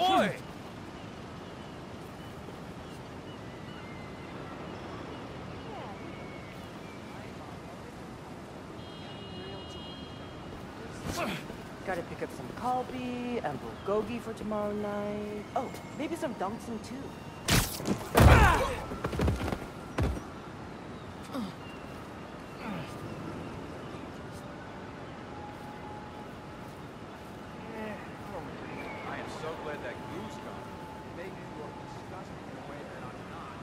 Oi! Gotta pick up some kalbi and bulgogi for tomorrow night. Oh, maybe some dumplings too. so glad that glue's gone.